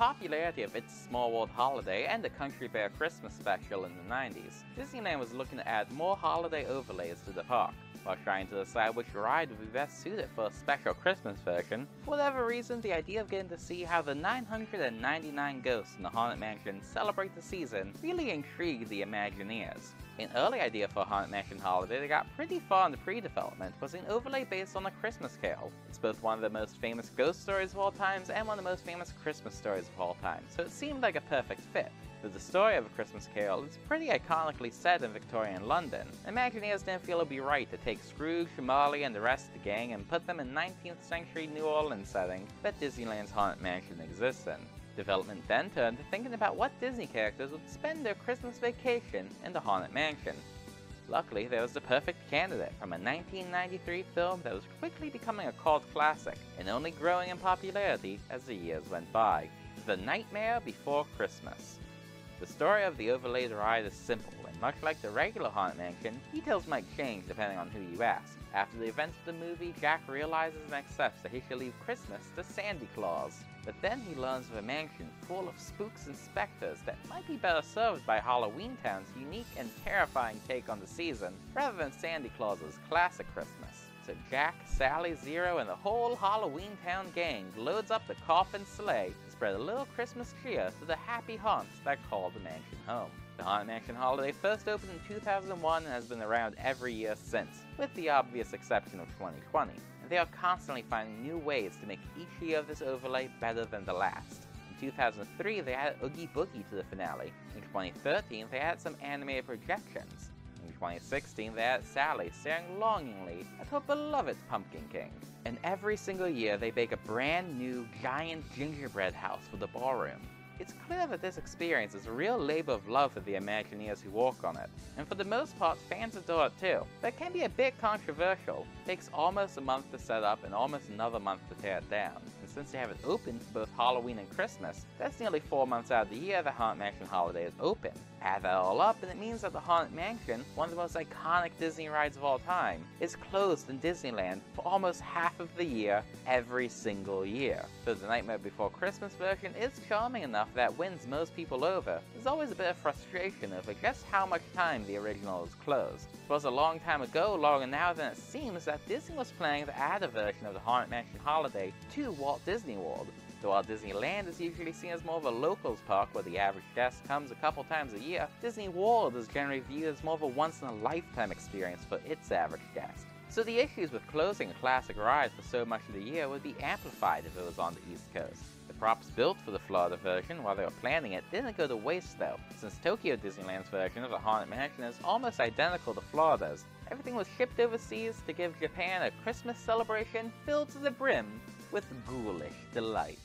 popularity of It's Small World Holiday and the Country Bear Christmas special in the 90s, Disneyland was looking to add more holiday overlays to the park. While trying to decide which ride would be best suited for a special Christmas version, for whatever reason, the idea of getting to see how the 999 ghosts in the Haunted Mansion celebrate the season really intrigued the Imagineers. An early idea for Haunted Mansion Holiday that got pretty far in the pre-development was an overlay based on A Christmas Carol. It's both one of the most famous ghost stories of all times and one of the most famous Christmas stories of all time, so it seemed like a perfect fit. But the story of A Christmas Carol is pretty iconically set in Victorian London. Imagineers didn't feel it would be right to take Scrooge, Marley, and the rest of the gang and put them in 19th century New Orleans setting that Disneyland's Haunted Mansion exists in. Development then turned to thinking about what Disney characters would spend their Christmas vacation in the Haunted Mansion. Luckily, there was the perfect candidate from a 1993 film that was quickly becoming a cult classic and only growing in popularity as the years went by The Nightmare Before Christmas. The story of the overlaid ride is simple, and much like the regular Haunted Mansion, details might change depending on who you ask. After the events of the movie, Jack realizes and accepts that he should leave Christmas to Sandy Claws. But then he learns of a mansion full of spooks and specters that might be better served by Halloween Town's unique and terrifying take on the season, rather than Sandy Claws's classic Christmas. So Jack, Sally, Zero, and the whole Halloween Town gang loads up the coffin sleigh to spread a little Christmas cheer to the happy haunts that call the mansion home. The Haunted Mansion Holiday first opened in 2001 and has been around every year since, with the obvious exception of 2020. And they are constantly finding new ways to make each year of this overlay better than the last. In 2003, they added Oogie Boogie to the finale. In 2013, they added some animated projections. In 2016, they added Sally staring longingly at her beloved Pumpkin King. And every single year, they bake a brand new, giant gingerbread house for the ballroom. It's clear that this experience is a real labor of love for the Imagineers who work on it, and for the most part, fans adore it too. But it can be a bit controversial. It takes almost a month to set up and almost another month to tear it down. And since they have it open for both Halloween and Christmas, that's nearly four months out of the year the Haunted Mansion holiday is open. Add that all up, and it means that the Haunted Mansion, one of the most iconic Disney rides of all time, is closed in Disneyland for almost half of the year, every single year. So the Nightmare Before Christmas version is charming enough that wins most people over. There's always a bit of frustration over just how much time the original is closed. It was a long time ago, longer now than it seems, that Disney was planning to add a version of the Haunted Mansion holiday to Walt Disney World, so while Disneyland is usually seen as more of a locals park where the average guest comes a couple times a year, Disney World is generally viewed as more of a once-in-a-lifetime experience for its average guest. So the issues with closing a classic ride for so much of the year would be amplified if it was on the East Coast. Props built for the Florida version while they were planning it didn't go to waste though, since Tokyo Disneyland's version of the Haunted Mansion is almost identical to Florida's. Everything was shipped overseas to give Japan a Christmas celebration filled to the brim with ghoulish delight.